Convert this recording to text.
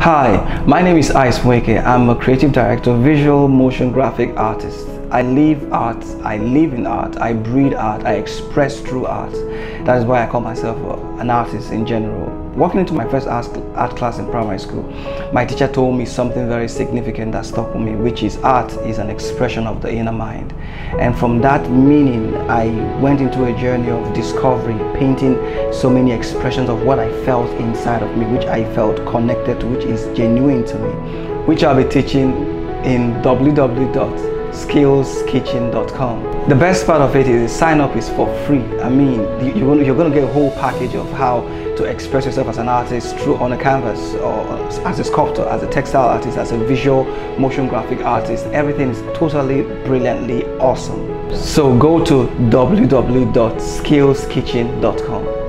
Hi, my name is Ice Weke. I'm a creative director, visual motion graphic artist. I live art, I live in art, I breathe art, I express through art. That is why I call myself uh, an artist in general. Walking into my first art class in primary school, my teacher told me something very significant that stuck with me, which is art is an expression of the inner mind. And from that meaning, I went into a journey of discovery, painting so many expressions of what I felt inside of me, which I felt connected to, which is genuine to me, which I'll be teaching in www skillskitchen.com. The best part of it is sign up is for free. I mean, you're going to get a whole package of how to express yourself as an artist through on a canvas or as a sculptor, as a textile artist, as a visual motion graphic artist. Everything is totally brilliantly awesome. So go to www.skillskitchen.com.